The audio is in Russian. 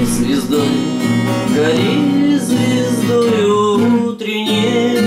Гори звездой, гори звездой утренней.